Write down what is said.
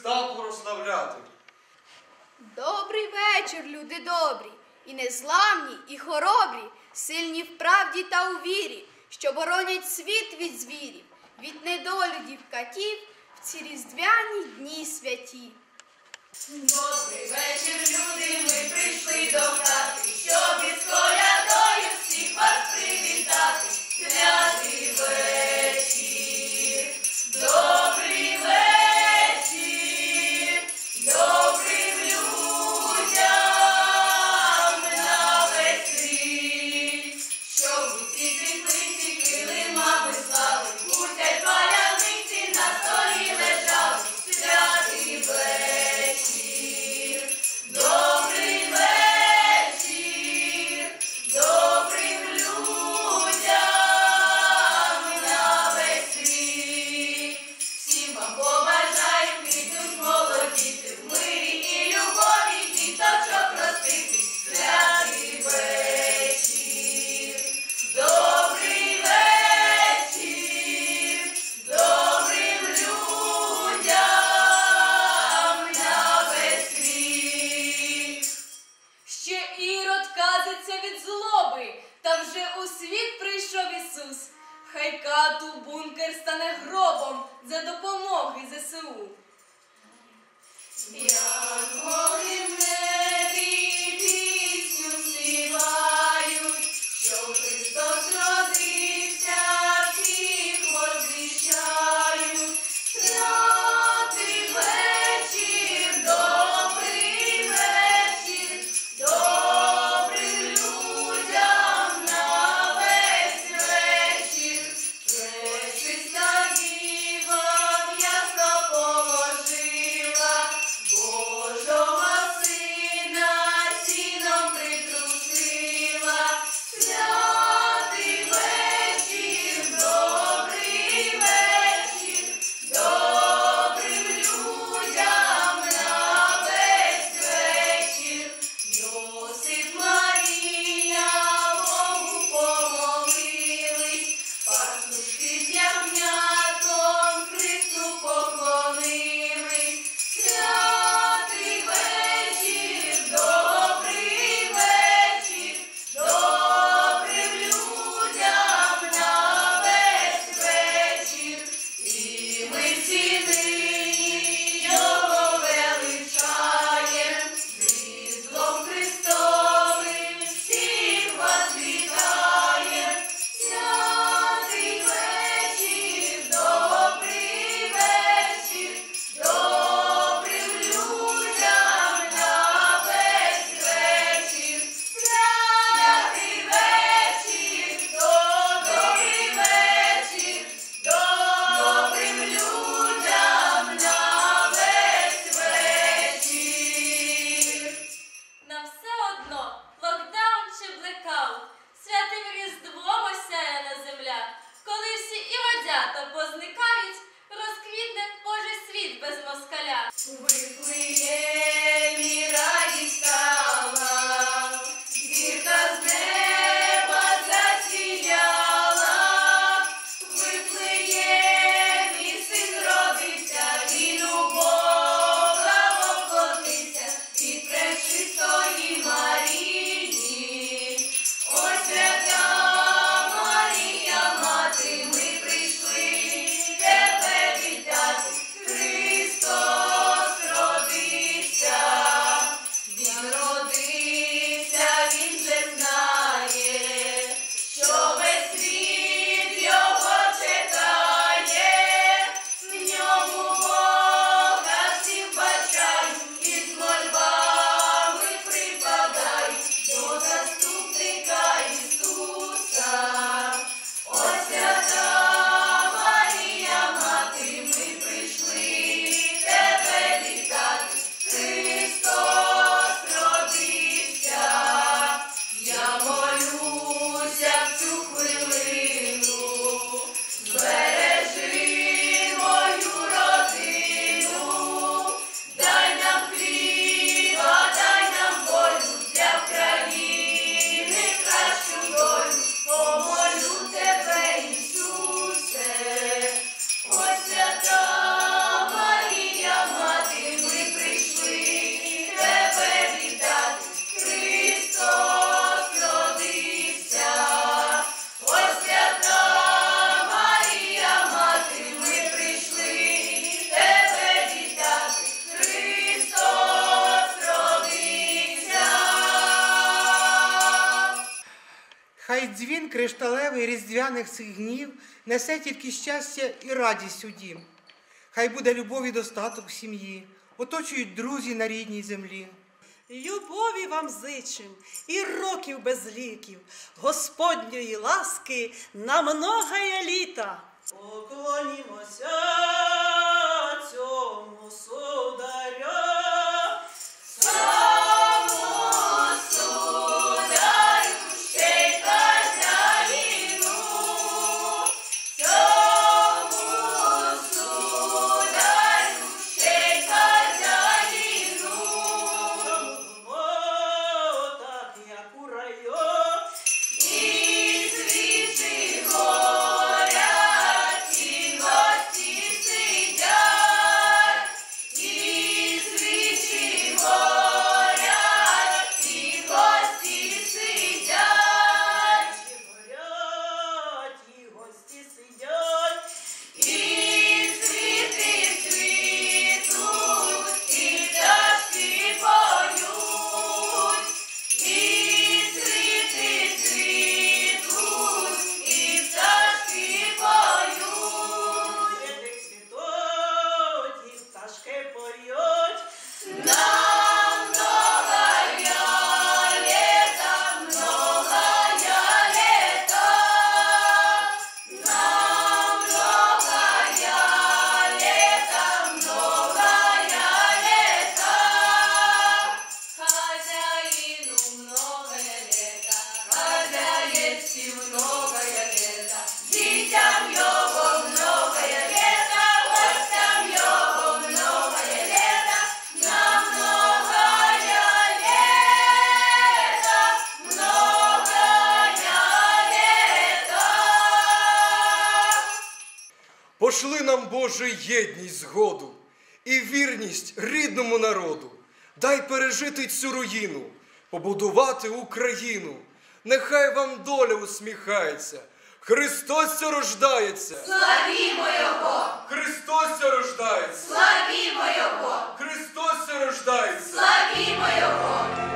славу розславляти. Добрий вечір, люди добрі, і незламні, і хоробрі, сильні в правді та у вірі, що боронять світ від звірів, від недолюдів катів в ці різдвяні дні святі. Добрий вечір, люди, ми прийшли до хати, щоб із колядою всіх вас привітати. Святий вечір, гробом за допомоги ЗСУ. Янголи в москаля. Виплиє Хай дзвін кришталевий різдвяних цих днів несе тільки щастя і радість у дім. Хай буде любов і достаток в сім'ї, оточують друзі на рідній землі. Любові вам зичим і років без ліків, Господньої ласки на многое літа. Поклонімося цьому сударя. пошли нам, Боже, єдність згоду і вірність рідному народу. Дай пережити цю руїну, побудувати Україну. Нехай вам доля усміхається. Христос рождається! Славімо Його! Христос рождається! Славімо Його! Христос рождається! Славімо Його!